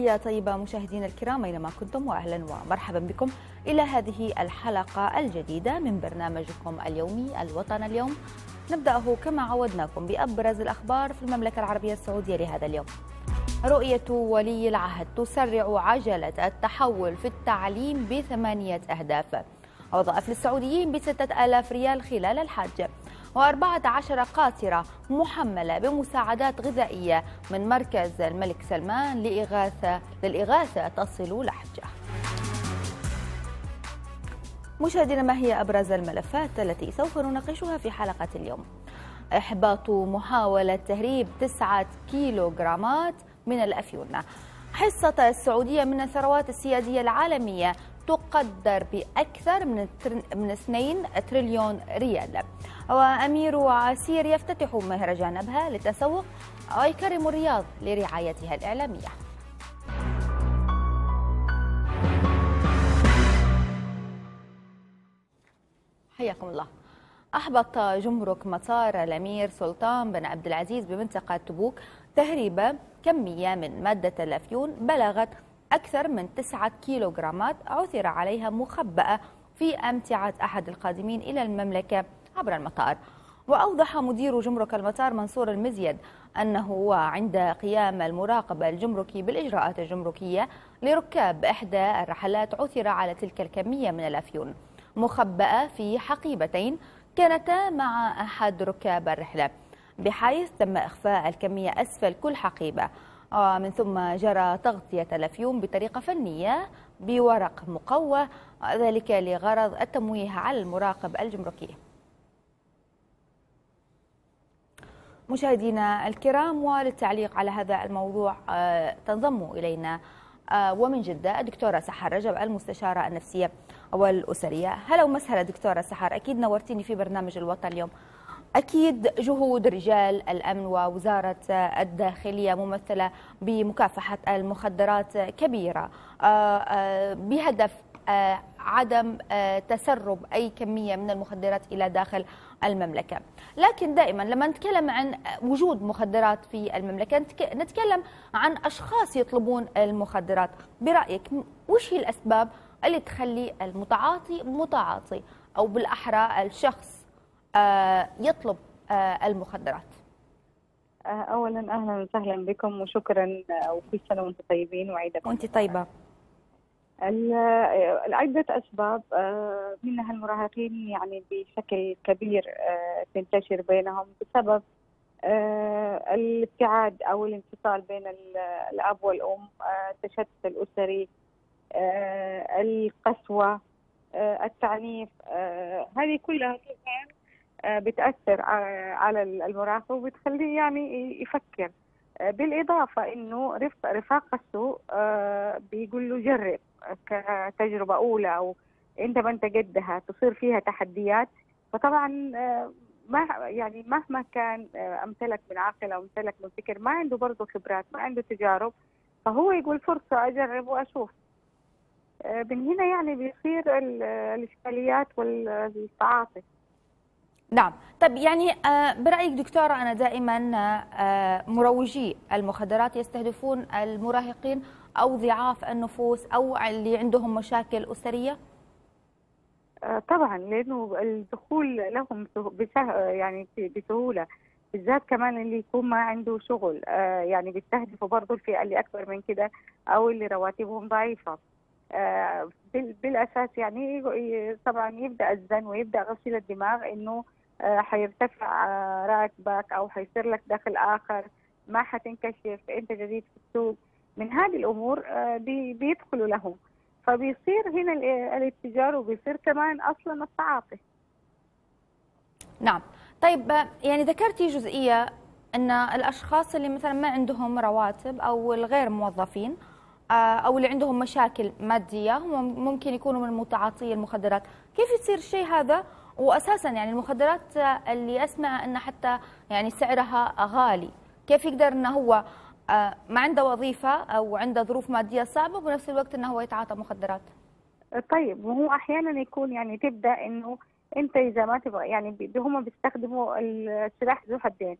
تحية طيبة مشاهدينا الكرام أينما كنتم وأهلا ومرحبا بكم إلى هذه الحلقة الجديدة من برنامجكم اليومي الوطن اليوم. نبدأه كما عودناكم بأبرز الأخبار في المملكة العربية السعودية لهذا اليوم. رؤية ولي العهد تسرع عجلة التحول في التعليم بثمانية أهداف. وظائف للسعوديين بستة آلاف ريال خلال الحج و14 قاطرة محملة بمساعدات غذائية من مركز الملك سلمان لإغاثة للإغاثة تصل لحجة. مشاهدينا ما هي أبرز الملفات التي سوف نناقشها في حلقة اليوم؟ إحباط محاولة تهريب تسعة كيلوغرامات من الأفيون. حصة السعودية من الثروات السيادية العالمية تقدر بأكثر من من 2 تريليون ريال. وأمير عسير يفتتح مهرجان أبها للتسوق. ويكرم الرياض لرعايتها الإعلامية. حياكم الله. أحبط جمرك مطار الأمير سلطان بن عبد العزيز بمنطقة تبوك تهريب كمية من مادة الأفيون بلغت أكثر من تسعة كيلوغرامات عثر عليها مخبأة في أمتعة أحد القادمين إلى المملكة عبر المطار. وأوضح مدير جمرك المطار منصور المزيد أنه عند قيام المراقبة الجمركي بالإجراءات الجمركية لركاب إحدى الرحلات عثر على تلك الكمية من الأفيون. مخبأة في حقيبتين كانتا مع أحد ركاب الرحلة بحيث تم إخفاء الكمية أسفل كل حقيبة. ومن ثم جرى تغطية الأفيون بطريقة فنية بورق مقوى ذلك لغرض التمويه على المراقب الجمركي. مشاهدينا الكرام وللتعليق على هذا الموضوع تنضم إلينا ومن جدة الدكتورة سحر رجب المستشارة النفسية والأسرية. هلا ومسهلا دكتورة سحر أكيد نورتيني في برنامج الوطن اليوم. أكيد جهود رجال الأمن ووزارة الداخلية ممثلة بمكافحة المخدرات كبيرة. بهدف عدم عدم أي كمية من المخدرات إلى داخل المملكة. لكن دائما لما نتكلم عن وجود مخدرات في المملكة نتكلم عن أشخاص يطلبون المخدرات. برأيك وش هي الأسباب اللي تخلي المتعاطي متعاطي أو بالأحرى الشخص يطلب المخدرات. اولا أهلا وسهلا بكم وشكرا وكل سنة وأنتم طيبين وعيدكم وأنت طيبة. عدة أسباب منها المراهقين يعني بشكل كبير تنتشر بينهم بسبب الابتعاد أو الانفصال بين الأب والأم التشتت الأسري القسوة التعنيف هذه كلها بتأثر على المراهق وبتخليه يعني يفكر. بالإضافة إنه رفاق السوء بيقول له جرب كتجربة أولى أو أنت ما أنت قدها تصير فيها تحديات. فطبعا ما يعني مهما كان امتلك من عقل أو امتلك من فكر ما عنده برضه خبرات ما عنده تجارب. فهو يقول فرصة أجرب وأشوف. من هنا يعني بيصير الإشكاليات والتعاطي. نعم. طيب يعني برأيك دكتورة أنا دائما مروجي المخدرات يستهدفون المراهقين أو ضعاف النفوس أو اللي عندهم مشاكل أسرية؟ طبعا لأنه الدخول لهم يعني بسهولة بالذات كمان اللي يكون ما عنده شغل يعني بيستهدفوا برضه الفئة اللي أكبر من كده أو اللي رواتبهم ضعيفة. بالأساس يعني طبعا يبدأ الزن ويبدأ غسيل الدماغ إنه حيرتفع راتبك أو حيصير لك دخل آخر ما حتنكشف أنت جديد في السوق. من هذه الأمور بيدخلوا لهم. فبيصير هنا الاتجار وبيصير كمان أصلا التعاطي. نعم. طيب يعني ذكرتي جزئية إن الأشخاص اللي مثلا ما عندهم رواتب أو الغير موظفين أو اللي عندهم مشاكل مادية هم ممكن يكونوا من متعاطي المخدرات. كيف يصير الشيء هذا؟ واساسا يعني المخدرات اللي أسمع إن حتى يعني سعرها غالي. كيف يقدر إنه هو ما عنده وظيفة أو عنده ظروف مادية صعبة وبنفس الوقت إنه هو يتعاطى مخدرات؟ طيب وهو أحيانا يكون يعني تبدأ إنه أنت إذا ما تبغى يعني هم بيستخدموا السلاح ذو حدين.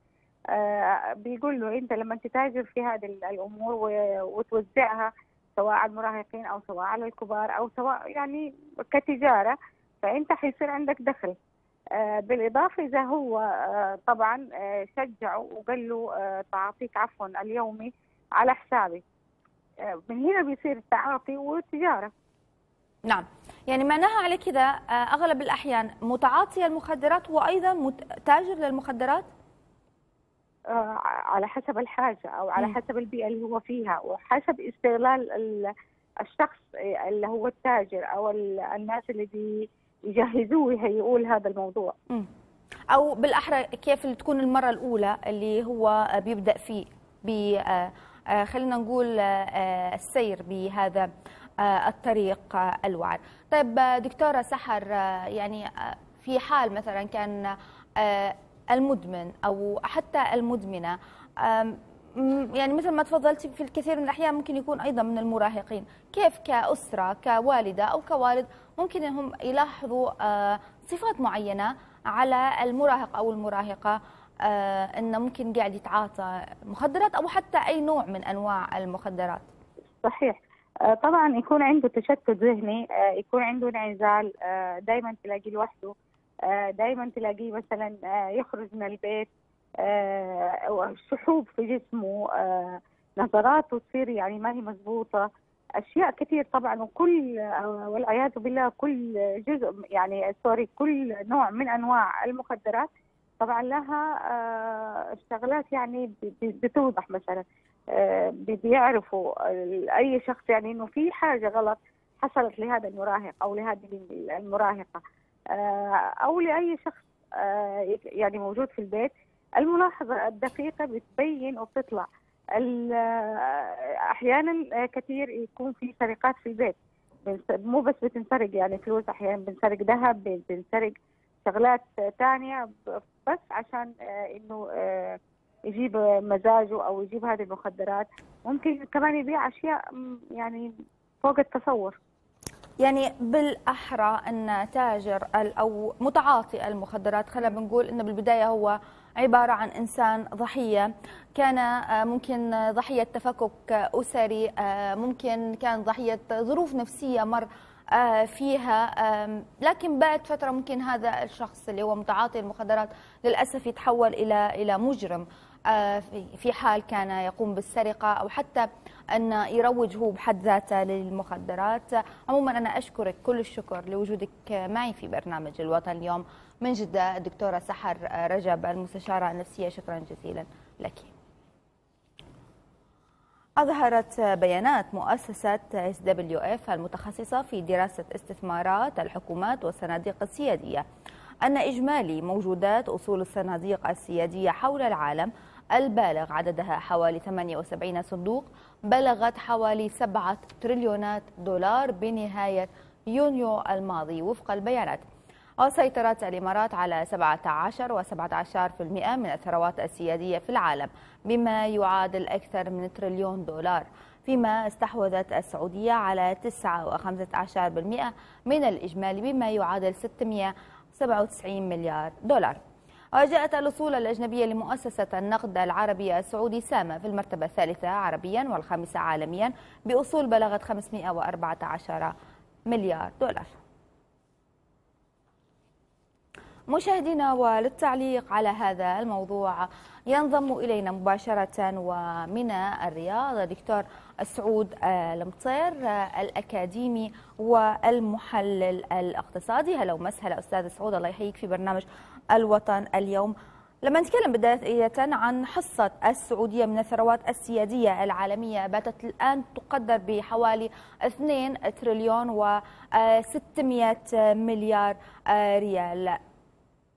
آه، بيقول له أنت لما تتاجر في هذه الأمور وتوزعها سواء على المراهقين أو سواء على الكبار أو سواء يعني كتجارة فأنت حيصير عندك دخل. آه، بالإضافة إذا هو آه، طبعا شجعه وقال له تعاطيك عفوا اليومي على حسابي. من هنا بيصير التعاطي وتجارة. نعم. يعني معناها على كده أغلب الأحيان متعاطي المخدرات هو أيضا تاجر للمخدرات؟ آه، على حسب الحاجة أو على حسب البيئة اللي هو فيها وحسب استغلال الشخص اللي هو التاجر أو الناس اللي بيجهزوه يهيئوا هذا الموضوع. أو بالأحرى كيف تكون المرة الأولى اللي هو بيبدأ فيه؟ آه، آه، خلينا نقول السير بهذا الطريق الوعر طيب دكتورة سحر يعني في حال مثلا كان المدمن أو حتى المدمنة يعني مثل ما تفضلتي في الكثير من الأحيان ممكن يكون أيضا من المراهقين. كيف كأسرة كوالدة أو كوالد ممكن إنهم يلاحظوا آه، صفات معينة على المراهق أو المراهقة آه، إنه ممكن قاعد يتعاطى مخدرات أو حتى أي نوع من أنواع المخدرات؟ صحيح. آه، طبعا يكون عنده تشتت ذهني يكون عنده انعزال دائما تلاقيه لوحده دائما تلاقيه مثلا يخرج من البيت آه، شحوب في جسمه نظراته تصير يعني ما هي مضبوطة. أشياء كثير طبعا وكل والعياذ بالله كل جزء يعني سوري كل نوع من أنواع المخدرات طبعا لها شغلات يعني بتوضح مثلا بيعرفوا أي شخص يعني إنه في حاجة غلط حصلت لهذا المراهق أو لهذه المراهقة. آه، أو لأي شخص آه، يعني موجود في البيت. الملاحظة الدقيقة بتبين وبتطلع. آه، أحيانا كثير يكون في سرقات في البيت. مو بس بتنسرق يعني فلوس أحيانا بنسرق ذهب بنسرق شغلات ثانية بس عشان إنه يجيب مزاجه أو يجيب هذه المخدرات. ممكن كمان يبيع أشياء يعني فوق التصور. يعني بالأحرى أن تاجر أو متعاطي المخدرات خلينا بنقول إنه بالبداية هو عبارة عن إنسان ضحية. كان آه، ممكن ضحية تفكك أسري آه، ممكن كان ضحية ظروف نفسية مر آه، فيها. لكن بعد فترة ممكن هذا الشخص اللي هو متعاطي المخدرات للأسف يتحول إلى إلى مجرم. في حال كان يقوم بالسرقة أو حتى أن يروج هو بحد ذاته للمخدرات. عموما أنا أشكرك كل الشكر لوجودك معي في برنامج الوطن اليوم. من جدة الدكتورة سحر رجب المستشارة النفسية. شكرا جزيلا لك. أظهرت بيانات مؤسسة إس دبليو إف المتخصصة في دراسة استثمارات الحكومات والصناديق السيادية أن إجمالي موجودات أصول الصناديق السيادية حول العالم البالغ عددها حوالي 78 صندوق بلغت حوالي 7 تريليونات دولار بنهاية يونيو الماضي. وفق البيانات وسيطرت الإمارات على 17 و17% من الثروات السيادية في العالم بما يعادل أكثر من تريليون دولار فيما استحوذت السعودية على 9 و15% من الإجمالي بما يعادل 697 مليار دولار. وجاءت الأصول الأجنبية لمؤسسة النقد العربي السعودي سامة في المرتبة الثالثة عربيا والخامسة عالميا بأصول بلغت 514 مليار دولار. مشاهدينا وللتعليق على هذا الموضوع ينضم إلينا مباشرة ومن الرياض الدكتور سعود المطير الأكاديمي والمحلل الاقتصادي. هلا ومسهلا أستاذ سعود الله يحييك في برنامج الوطن اليوم. لما نتكلم بداية عن حصة السعودية من الثروات السيادية العالمية باتت الآن تقدر بحوالي 2 تريليون و 600 مليار ريال.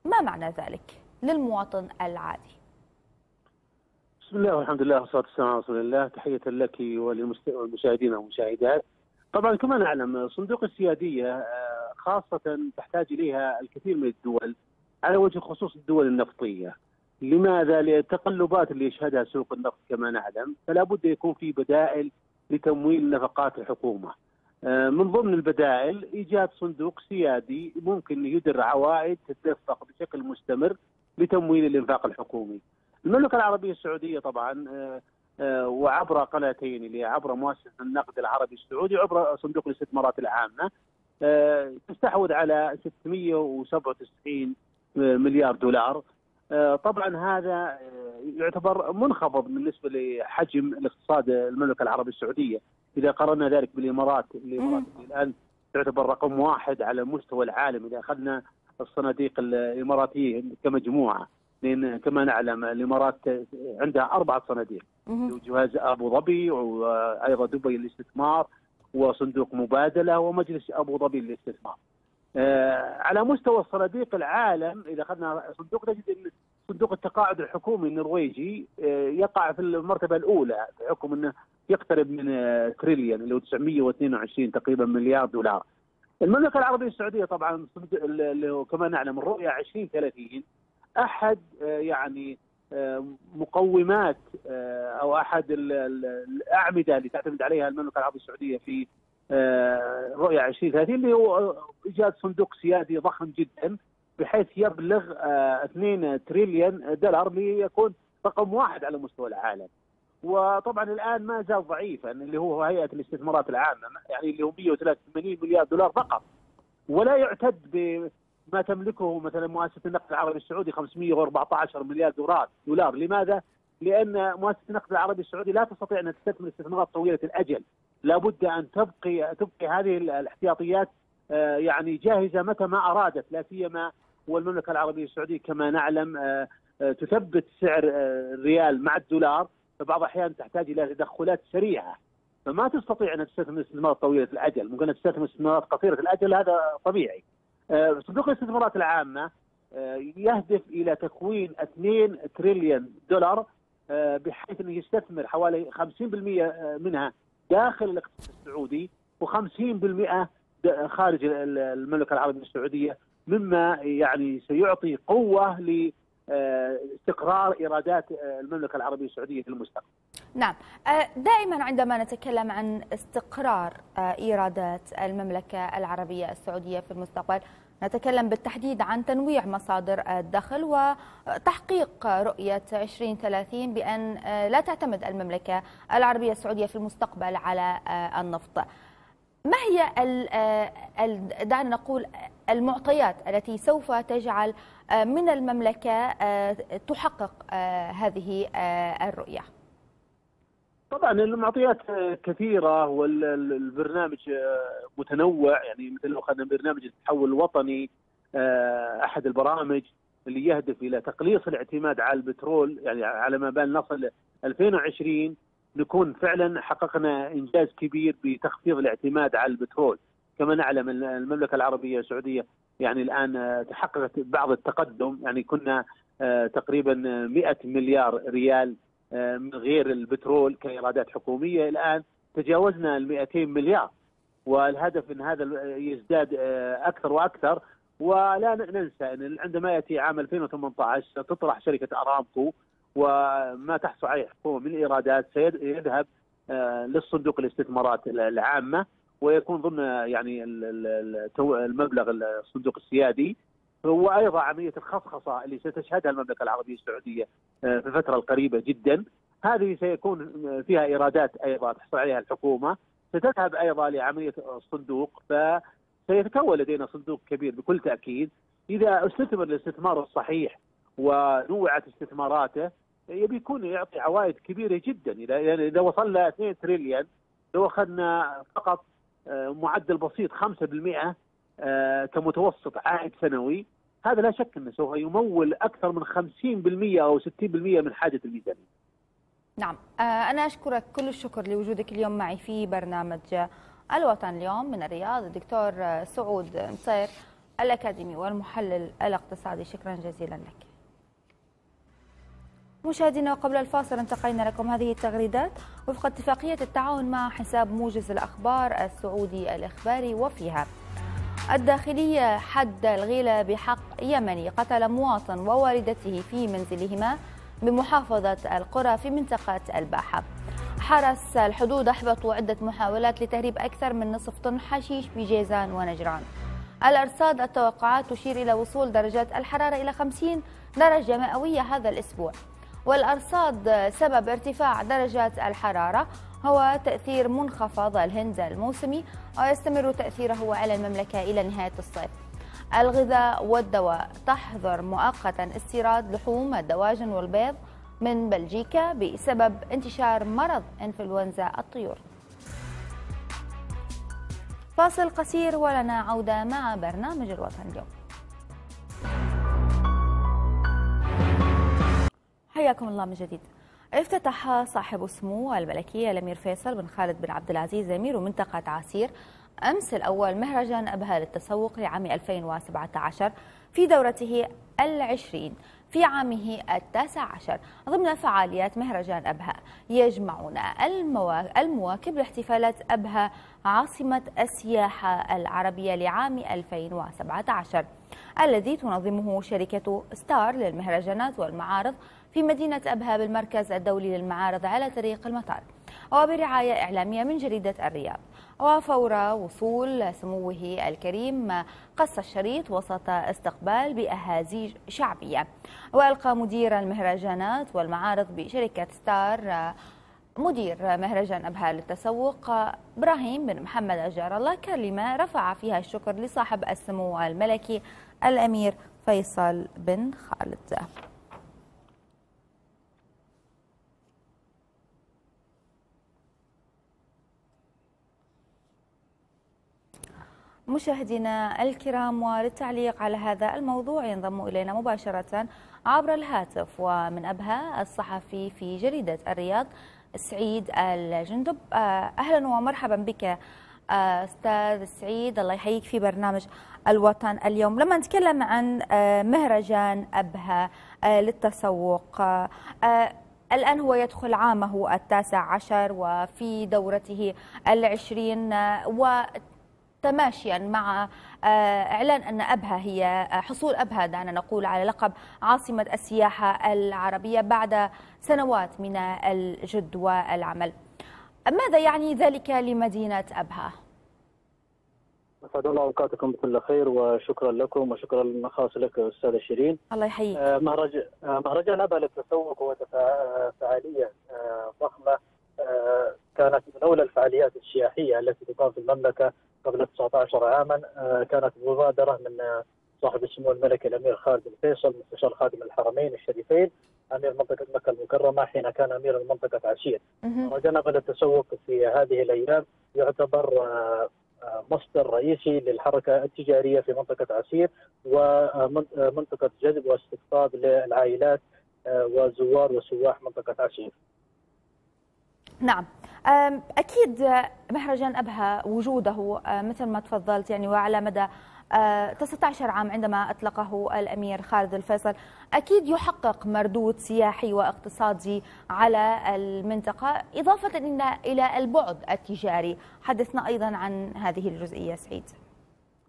ما معنى ذلك للمواطن العادي؟ بسم الله والحمد لله والصلاة والسلام على رسول الله تحية لك وللمشاهدين والمشاهدات طبعا كما نعلم صندوق السيادية خاصة تحتاج إليها الكثير من الدول على وجه الخصوص الدول النفطية. لماذا؟ للتقلبات اللي يشهدها سوق النفط كما نعلم، فلا بد يكون في بدائل لتمويل نفقات الحكومة. آه، من ضمن البدائل إيجاد صندوق سيادي ممكن يدر عوائد تتدفق بشكل مستمر لتمويل الإنفاق الحكومي. المملكة العربية السعودية طبعا وعبر قناتين اللي عبر مؤسسة النقد العربي السعودي وعبر صندوق الاستثمارات العامة تستحوذ على 697 مليار دولار طبعا هذا يعتبر منخفض بالنسبة لحجم الاقتصاد المملكة العربية السعودية إذا قارنا ذلك بالإمارات الإمارات الآن تعتبر رقم واحد على مستوى العالم. إذا أخذنا الصناديق الإماراتية كمجموعة لأن كما نعلم الإمارات عندها أربع صناديق. جهاز أبو ظبي وأيضا دبي للاستثمار وصندوق مبادلة ومجلس أبو ظبي للاستثمار. آه، على مستوى الصناديق العالم إذا أخذنا صندوق نجد إن صندوق التقاعد الحكومي النرويجي آه، يقع في المرتبة الأولى بحكم إنه يقترب من آه، تريليون اللي هو 922 تقريبا مليار دولار. المملكة العربية السعودية طبعا اللي هو كما نعلم الرؤية 2030 أحد يعني مقومات أو أحد الأعمدة اللي تعتمد عليها المملكة العربية السعودية في آه، رؤية 2030 اللي هو إيجاد صندوق سيادي ضخم جدا بحيث يبلغ 2 آه، تريليون دولار ليكون رقم واحد على مستوى العالم. وطبعا الآن ما زال ضعيفا اللي هو هيئة الاستثمارات العامة يعني اللي هو 183 مليار دولار فقط ولا يعتد بما تملكه مثلا مؤسسة النقد العربي السعودي 514 مليار دولار دولار لماذا؟ لأن مؤسسة النقد العربي السعودي لا تستطيع أن تستثمر استثمارات طويلة الأجل لابد أن تبقي تبقي هذه الاحتياطيات آه، يعني جاهزة متى ما أرادت لا سيما والمملكة العربية السعودية كما نعلم آه، آه، تثبت سعر الريال مع الدولار فبعض الأحيان تحتاج إلى تدخلات سريعة. فما تستطيع أن تستثمر استثمارات طويلة الأجل ممكن أن تستثمر استثمارات قصيرة الأجل هذا طبيعي. صندوق الاستثمارات العامة يهدف إلى تكوين 2 تريليون دولار بحيث إنه يستثمر حوالي 50% منها داخل الاقتصاد السعودي و50% خارج المملكة العربية السعودية مما يعني سيعطي قوة لاستقرار إيرادات المملكة العربية السعودية في المستقبل. نعم، آه، دائما عندما نتكلم عن استقرار آه، إيرادات المملكة العربية السعودية في المستقبل نتكلم بالتحديد عن تنويع مصادر الدخل وتحقيق رؤية 2030 بأن لا تعتمد المملكة العربية السعودية في المستقبل على النفط ما هي دعنا نقول المعطيات التي سوف تجعل من المملكة تحقق هذه الرؤية؟ طبعا المعطيات كثيرة والبرنامج متنوع يعني مثل لو اخذنا برنامج التحول الوطني آه، أحد البرامج اللي يهدف إلى تقليص الاعتماد على البترول يعني على ما بال نصل 2020 نكون فعلا حققنا إنجاز كبير بتخفيض الاعتماد على البترول. كما نعلم المملكة العربية السعودية يعني الآن تحققت بعض التقدم يعني كنا آه، تقريبا 100 مليار ريال غير البترول كإيرادات حكومية. الآن تجاوزنا ال 200 مليار والهدف إن هذا يزداد آه، أكثر وأكثر. ولا ننسى إن عندما يأتي عام 2018 تطرح شركة أرامكو وما تحصل عليه الحكومة من ايرادات سيذهب آه، للصندوق الاستثمارات العامة ويكون ضمن يعني المبلغ الصندوق السيادي. وأيضا عملية الخصخصة اللي ستشهدها المملكة العربية السعودية آه، في الفترة القريبة جدا. هذه سيكون فيها إيرادات أيضا تحصل عليها الحكومة. ستذهب أيضا لعملية الصندوق فسيتكون لدينا صندوق كبير بكل تأكيد. إذا استثمر الاستثمار الصحيح ونوعت استثماراته يبي يكون يعطي عوائد كبيرة جدا. إذا يعني إذا وصلنا 2 تريليون لو أخذنا فقط آه، معدل بسيط 5% آه، كمتوسط عائد سنوي هذا لا شك أنه سوف يمول أكثر من 50% أو 60% من حاجة الميزانية. نعم آه، أنا أشكرك كل الشكر لوجودك اليوم معي في برنامج الوطن اليوم من الرياض الدكتور سعود نصير الأكاديمي والمحلل الاقتصادي شكرا جزيلا لك. مشاهدينا قبل الفاصل انتقينا لكم هذه التغريدات وفق اتفاقية التعاون مع حساب موجز الأخبار السعودي الإخباري وفيها الداخلية حد الغيلة بحق يمني قتل مواطن ووالدته في منزلهما بمحافظة القرى في منطقة الباحة. حرس الحدود أحبطوا عدة محاولات لتهريب أكثر من نصف طن حشيش بجيزان ونجران. الأرصاد التوقعات تشير إلى وصول درجات الحرارة إلى 50 درجة مئوية هذا الأسبوع. والأرصاد سبب ارتفاع درجات الحرارة هو تأثير منخفض الهند الموسمي ويستمر تأثيره على المملكة إلى نهاية الصيف. الغذاء والدواء تحظر مؤقتا استيراد لحوم الدواجن والبيض من بلجيكا بسبب انتشار مرض إنفلونزا الطيور. فاصل قصير ولنا عودة مع برنامج الوطن اليوم. حياكم الله من جديد. افتتح صاحب السمو الملكي الأمير فيصل بن خالد بن عبد العزيز أمير منطقة عسير أمس الأول مهرجان ابها للتسوق لعام 2017 في دورته العشرين في عامه التاسع عشر ضمن فعاليات مهرجان أبها يجمعنا المواكب لاحتفالات أبها عاصمة السياحة العربية لعام 2017 الذي تنظمه شركة ستار للمهرجانات والمعارض في مدينة أبها بالمركز الدولي للمعارض على طريق المطار. وبرعاية إعلامية من جريدة الرياض. وفور وصول سموه الكريم قص الشريط وسط استقبال بأهازيج شعبية. وألقى مدير المهرجانات والمعارض بشركة ستار مدير مهرجان أبها للتسوق إبراهيم بن محمد أجار الله كلمة رفع فيها الشكر لصاحب السمو الملكي الأمير فيصل بن خالد. مشاهدينا الكرام وللتعليق على هذا الموضوع ينضم إلينا مباشرة عبر الهاتف ومن أبها الصحفي في جريدة الرياض سعيد الجندب. أهلا ومرحبا بك أستاذ سعيد. الله يحييك في برنامج الوطن اليوم. لما نتكلم عن مهرجان أبها للتسوق الآن هو يدخل عامه التاسع عشر وفي دورته العشرين تماشيا مع آه، إعلان أن أبها هي آه، حصول أبها دعنا نقول على لقب عاصمة السياحة العربية بعد سنوات من الجد والعمل. ماذا يعني ذلك لمدينة أبها؟ أسعد الله أوقاتكم بكل خير وشكرا لكم وشكرا خاص لك أستاذة شيرين. الله يحييك. آه، مهرجان مهرجان أبها للتسوق هو فعاليه ضخمة كانت من أولى الفعاليات السياحية التي تقام في المملكة قبل 19 عاما آه، كانت مبادرة من آه، صاحب السمو الملكي الأمير خالد بن فيصل مستشار خادم الحرمين الشريفين أمير منطقة مكة المكرمة حين كان أمير منطقه عسير. وجنب التسوق في هذه الأيام يعتبر آه، مصدر رئيسي للحركة التجارية في منطقة عسير ومنطقه جذب واستقطاب للعائلات وزوار وسواح منطقة عسير. نعم. أكيد مهرجان أبها وجوده مثل ما تفضلت يعني وعلى مدى 19 عام عندما أطلقه الأمير خالد الفيصل أكيد يحقق مردود سياحي واقتصادي على المنطقة إضافة إلى البعد التجاري. حدثنا أيضا عن هذه الجزئية سعيد.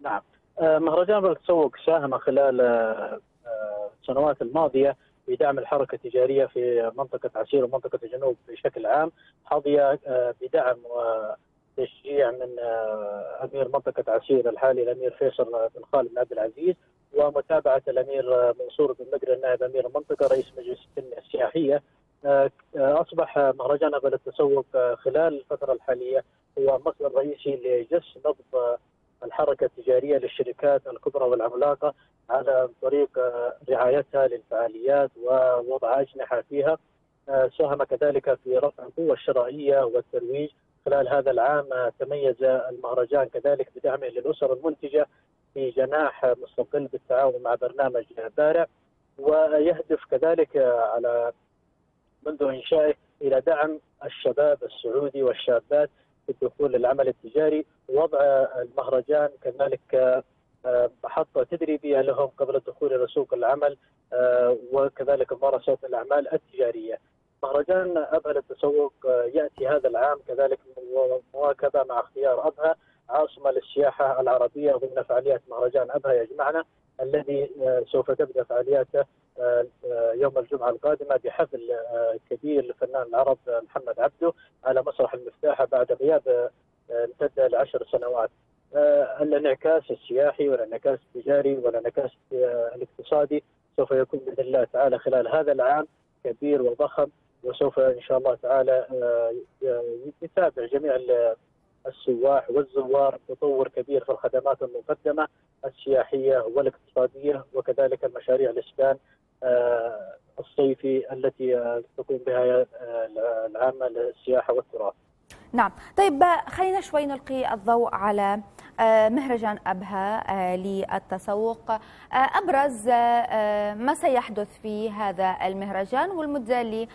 نعم. مهرجان التسوق ساهم خلال السنوات الماضية بدعم الحركة التجارية في منطقة عسير ومنطقة الجنوب بشكل عام حظي آه، بدعم وتشجيع من آه، أمير منطقة عسير الحالي الأمير فيصل بن خالد بن عبد العزيز ومتابعة الأمير منصور بن مقر نائب أمير المنطقة رئيس مجلس آه، أصبح مهرجان ابل التسوق خلال الفترة الحالية هو مصدر رئيسي لجس نبض الحركة التجارية للشركات الكبرى والعملاقة على طريق آه، رعايتها للفعاليات ووضع أجنحة فيها. آه، ساهم كذلك في رفع القوة الشرائية والترويج. خلال هذا العام آه، تميز المهرجان كذلك بدعمه للأسر المنتجة في جناح مستقل بالتعاون مع برنامج بارع. ويهدف كذلك على منذ إنشائه إلى دعم الشباب السعودي والشابات الدخول للعمل التجاري ووضع المهرجان كذلك آه، محطة تدريبية لهم قبل الدخول إلى سوق العمل آه، وكذلك ممارسة الأعمال التجارية. مهرجان أبها للتسوق آه، يأتي هذا العام كذلك مواكبة مع اختيار أبها عاصمة للسياحة العربية ضمن فعاليات مهرجان أبها يجمعنا الذي سوف تبدأ فعالياته يوم الجمعة القادمة بحفل كبير لفنان العرب محمد عبده على مسرح المفتاحة بعد غياب امتد لعشر سنوات آه، الانعكاس السياحي والانعكاس التجاري والانعكاس الاقتصادي سوف يكون بإذن الله تعالى خلال هذا العام كبير وضخم وسوف إن شاء الله تعالى يتابع جميع السواح والزوار تطور كبير في الخدمات المقدمة السياحية والاقتصادية وكذلك المشاريع الاسكان الصيفي التي تقوم بها العامه للسياحه والتراث. نعم، طيب خلينا شوي نلقي الضوء على مهرجان أبها للتسوق. أبرز ما سيحدث في هذا المهرجان والمدة اللي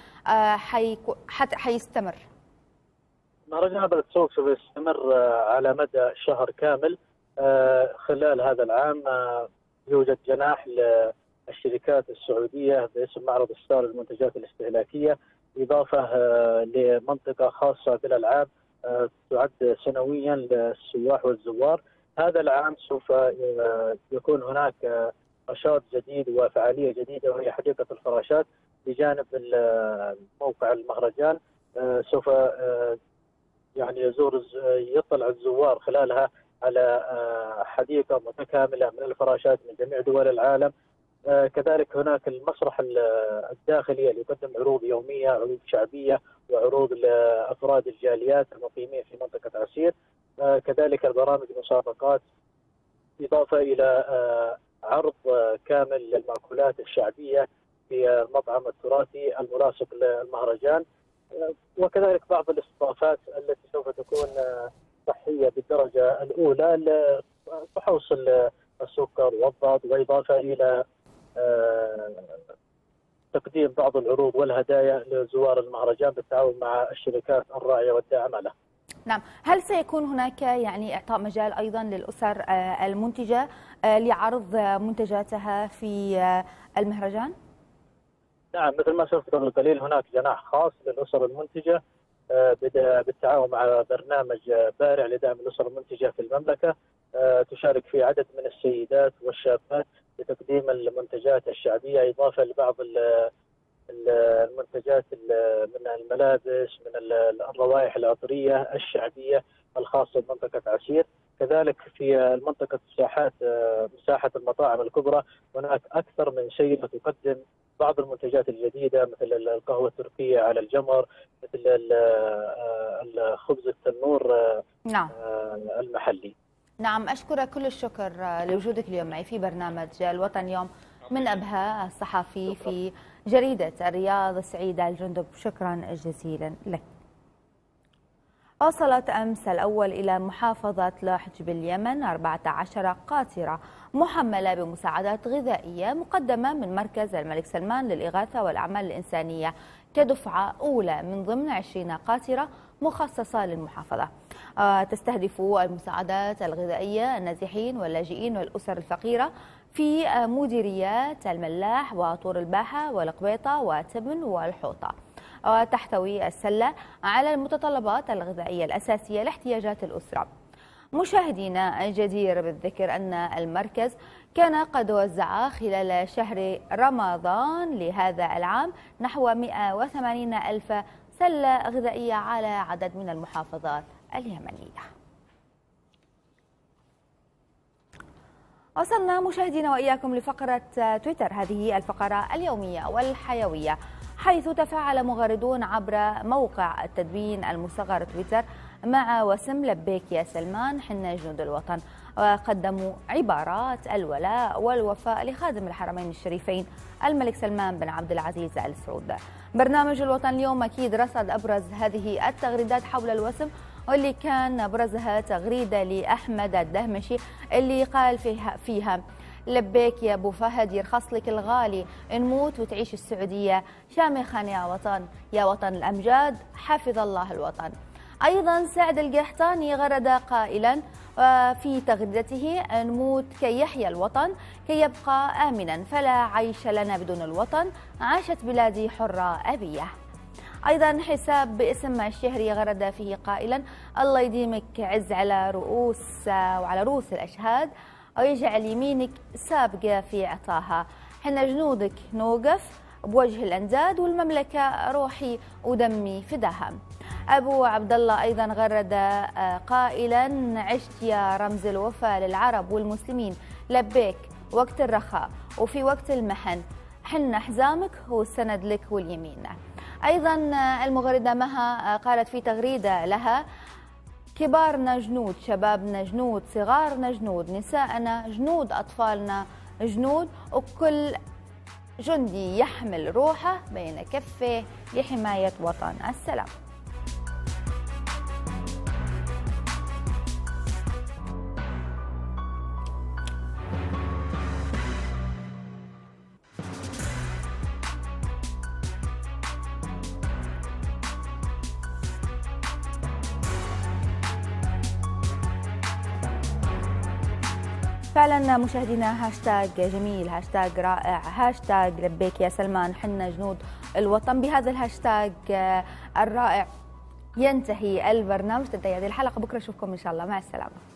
حيستمر. مهرجان أبها للتسوق سوف يستمر على مدى شهر كامل خلال هذا العام يوجد جناح للشركات السعودية باسم معرض ستار للمنتجات الاستهلاكية إضافة لمنطقة خاصة بالألعاب تعد سنويا للسواح والزوار. هذا العام سوف يكون هناك نشاط جديد وفعالية جديدة وهي حديقة الفراشات بجانب موقع المهرجان. سوف يعني يزور يطلع الزوار خلالها على حديقة متكاملة من الفراشات من جميع دول العالم. كذلك هناك المسرح الداخلي اللي يقدم عروض يومية عروض شعبية وعروض لأفراد الجاليات المقيمين في منطقة عسير. كذلك البرامج المسابقات إضافة إلى عرض كامل للمأكولات الشعبية في المطعم التراثي الملاصق للمهرجان. وكذلك بعض الاستضافات التي سوف تكون صحيه بالدرجة الأولى لفحوص السكر والضغط وإضافة إلى تقديم بعض العروض والهدايا لزوار المهرجان بالتعاون مع الشركات الراعيه والداعمة له. نعم، هل سيكون هناك يعني إعطاء مجال أيضا للأسر المنتجة لعرض منتجاتها في المهرجان؟ نعم مثل ما شفت قبل قليل هناك جناح خاص للأسر المنتجة بالتعاون مع برنامج بارع لدعم الأسر المنتجة في المملكة تشارك فيه عدد من السيدات والشابات لتقديم المنتجات الشعبية إضافة لبعض المنتجات من الملابس من الروائح العطرية الشعبية الخاصة بمنطقة عسير كذلك في منطقه الساحات مساحة المطاعم الكبرى هناك أكثر من سيده تقدم بعض المنتجات الجديدة مثل القهوة التركية على الجمر مثل الخبز التنور نعم. المحلي نعم أشكرك كل الشكر لوجودك اليوم معي في برنامج الوطن اليوم من أبها الصحفي في جريدة الرياض سعيد الجندب. شكرا جزيلا لك. وصلت أمس الأول إلى محافظة لاحج باليمن 14 قاطرة محملة بمساعدات غذائية مقدمة من مركز الملك سلمان للإغاثة والأعمال الإنسانية كدفعة أولى من ضمن 20 قاطرة مخصصة للمحافظة. تستهدف المساعدات الغذائية النازحين واللاجئين والأسر الفقيرة في مديريات الملاح وطور الباحة والقبيطة وتبن والحوطة. وتحتوي السلة على المتطلبات الغذائية الأساسية لاحتياجات الأسرة. مشاهدينا الجدير بالذكر أن المركز كان قد وزع خلال شهر رمضان لهذا العام نحو 180 ألف سلة غذائية على عدد من المحافظات اليمنية. وصلنا مشاهدينا وإياكم لفقرة تويتر هذه الفقرة اليومية والحيوية حيث تفاعل مغردون عبر موقع التدوين المصغر تويتر مع وسم لبيك يا سلمان حنا جنود الوطن. وقدموا عبارات الولاء والوفاء لخادم الحرمين الشريفين الملك سلمان بن عبد العزيز ال سعود. برنامج الوطن اليوم أكيد رصد أبرز هذه التغريدات حول الوسم واللي كان أبرزها تغريدة لأحمد الدهمشي اللي قال فيها فيها لبيك يا أبو فهد يرخص لك الغالي نموت وتعيش السعودية شامخا يا وطن يا وطن الأمجاد حفظ الله الوطن أيضا سعد القحطاني غرد قائلا في تغريدته نموت كي يحيا الوطن كي يبقى امنا فلا عيش لنا بدون الوطن عاشت بلادي حرة أبية. أيضا حساب باسم الشهري غرد فيه قائلا الله يديمك عز على رؤوس وعلى رؤوس الأشهاد ويجعل يمينك سابقة في عطاها. حنا جنودك نوقف بوجه الانداد والمملكة روحي ودمي فداها. أبو عبد الله أيضا غرد قائلا عشت يا رمز الوفاء للعرب والمسلمين لبيك وقت الرخاء وفي وقت المحن حنا حزامك هو السند لك واليمين. أيضا المغردة مها قالت في تغريدة لها كبارنا جنود شبابنا جنود صغارنا جنود نساءنا جنود أطفالنا جنود وكل جندي يحمل روحه بين كفيه لحماية وطن السلام. مشاهدينا هاشتاج جميل هاشتاج رائع هاشتاج لبيك يا سلمان حنا جنود الوطن بهذا الهاشتاج الرائع. ينتهي البرنامج تنتهي هذه الحلقة. بكرة اشوفكم إن شاء الله. مع السلامة.